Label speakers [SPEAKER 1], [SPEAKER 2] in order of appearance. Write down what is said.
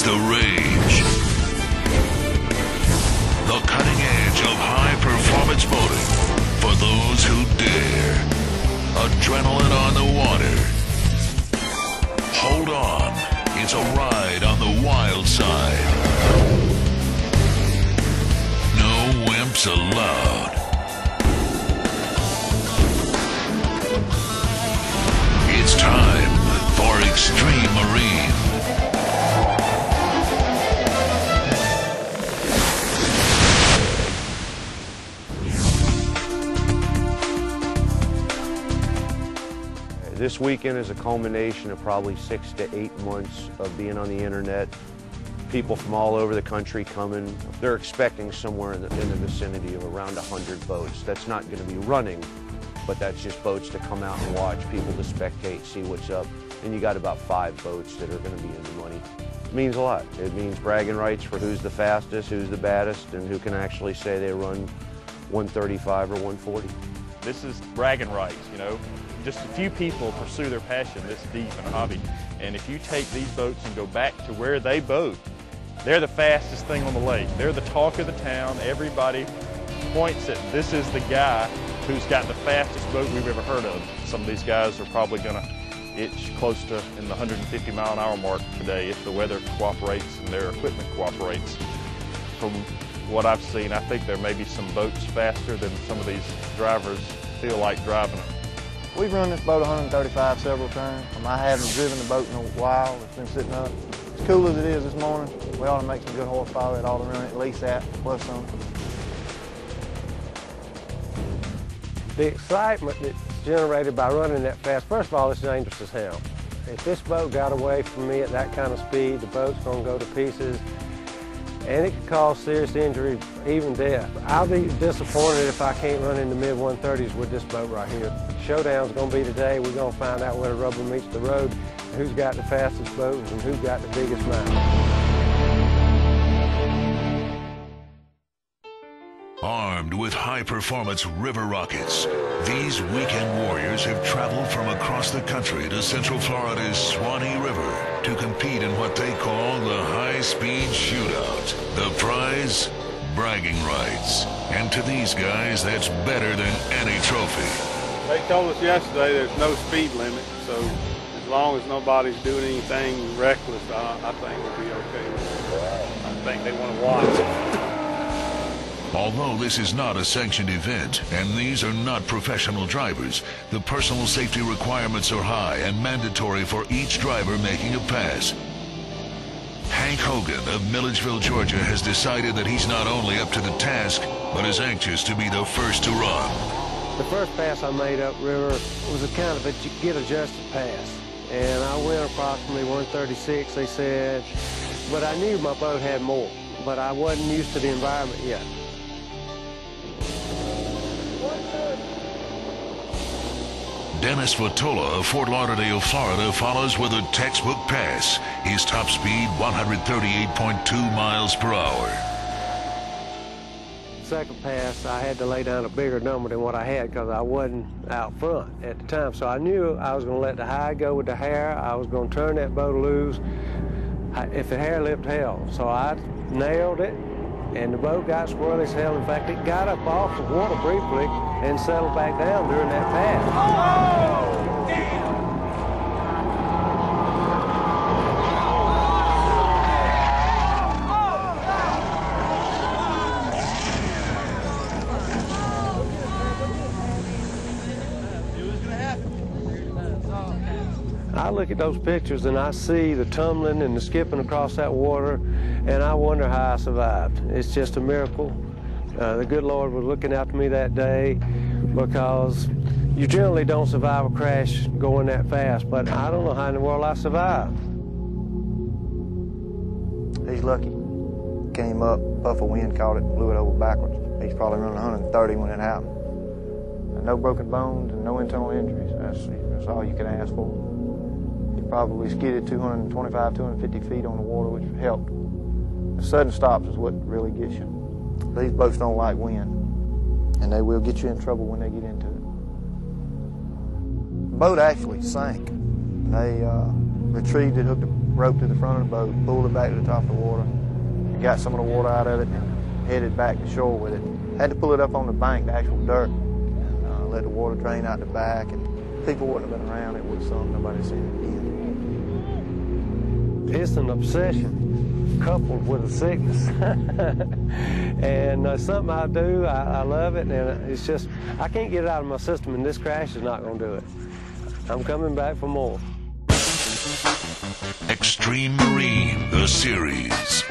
[SPEAKER 1] is the rage. The cutting edge of high performance boating for those who dare. Adrenaline on the water. Hold on. It's a ride on the wild side. No wimps allowed.
[SPEAKER 2] This weekend is a culmination of probably six to eight months of being on the internet. People from all over the country coming. They're expecting somewhere in the, in the vicinity of around 100 boats. That's not going to be running, but that's just boats to come out and watch, people to spectate, see what's up. And you got about five boats that are going to be in the money. It means a lot. It means bragging rights for who's the fastest, who's the baddest, and who can actually say they run 135 or 140.
[SPEAKER 3] This is bragging rights, you know. Just a few people pursue their passion this deep in a hobby. And if you take these boats and go back to where they boat, they're the fastest thing on the lake. They're the talk of the town. Everybody points at this is the guy who's got the fastest boat we've ever heard of. Some of these guys are probably going to itch close to in the 150 mile an hour mark today if the weather cooperates and their equipment cooperates. From what I've seen, I think there may be some boats faster than some of these drivers feel like driving them.
[SPEAKER 4] We've run this boat 135 several times. Um, I haven't driven the boat in a while. It's been sitting up. As cool as it is this morning, we ought to make some good horsepower. It ought to run at least that, plus some.
[SPEAKER 5] The excitement that's generated by running that fast, first of all, it's dangerous as hell. If this boat got away from me at that kind of speed, the boat's going to go to pieces and it could cause serious injury, even death. I'll be disappointed if I can't run in the mid 130s with this boat right here. Showdown's to be today. We're to find out where the rubber meets the road, who's got the fastest boat and who's got the biggest mouth.
[SPEAKER 1] Armed with high-performance river rockets, these weekend warriors have traveled from across the country to Central Florida's Suwannee River to compete in what they call the high-speed shootout. The prize? Bragging rights. And to these guys, that's better than any trophy.
[SPEAKER 6] They told us yesterday there's no speed limit, so as long as nobody's doing anything reckless, I, I think we'll be okay.
[SPEAKER 3] I think they want to watch.
[SPEAKER 1] Although this is not a sanctioned event, and these are not professional drivers, the personal safety requirements are high and mandatory for each driver making a pass. Hank Hogan of Milledgeville, Georgia has decided that he's not only up to the task, but is anxious to be the first to run.
[SPEAKER 5] The first pass I made upriver was a kind of a get adjusted pass. And I went approximately 136, they said, but I knew my boat had more, but I wasn't used to the environment yet.
[SPEAKER 1] Dennis Vatola of Fort Lauderdale, Florida follows with a textbook pass. His top speed 138.2 miles per hour.
[SPEAKER 5] Second pass, I had to lay down a bigger number than what I had because I wasn't out front at the time. So I knew I was going to let the high go with the hair. I was going to turn that boat loose if the hair lift hell. So I nailed it, and the boat got squirrely as hell. In fact, it got up off the water briefly and settled back down during that pass. I look at those pictures and I see the tumbling and the skipping across that water, and I wonder how I survived. It's just a miracle. Uh, the good Lord was looking after me that day because you generally don't survive a crash going that fast, but I don't know how in the world I survived.
[SPEAKER 4] He's lucky. Came up, puff of wind caught it, blew it over backwards. He's probably running 130 when it happened. And no broken bones and no internal injuries. That's, that's all you can ask for. Probably skidded 225, 250 feet on the water, which helped. The sudden stops is what really gets you. These boats don't like wind, and they will get you in trouble when they get into it. The boat actually sank. They uh, retrieved it, hooked the rope to the front of the boat, pulled it back to the top of the water, and got some of the water out of it, and headed back to shore with it. Had to pull it up on the bank, the actual dirt, and uh, let the water drain out the back. And people wouldn't have been around, it would sunk. Nobody seen it.
[SPEAKER 5] It's an obsession coupled with a sickness. and uh, something I do, I, I love it, and it's just, I can't get it out of my system, and this crash is not going to do it. I'm coming back for more.
[SPEAKER 1] Extreme Marine, the series.